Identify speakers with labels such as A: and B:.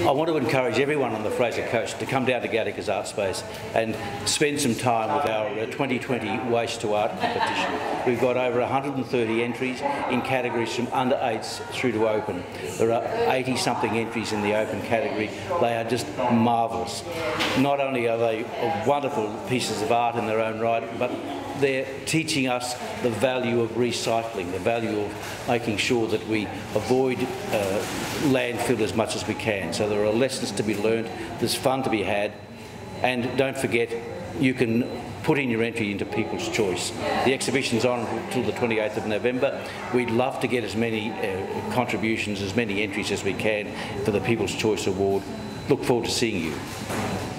A: I want to encourage everyone on the Fraser Coast to come down to Gatakers Art Space and spend some time with our uh, 2020 Waste to Art competition. We've got over 130 entries in categories from under eights through to open. There are 80 something entries in the open category. They are just marvellous. Not only are they wonderful pieces of art in their own right, but they're teaching us the value of recycling, the value of making sure that we avoid uh, landfill as much as we can. So there are lessons to be learned, there's fun to be had, and don't forget, you can put in your entry into People's Choice. The exhibition's on until the 28th of November. We'd love to get as many uh, contributions, as many entries as we can for the People's Choice Award. Look forward to seeing you.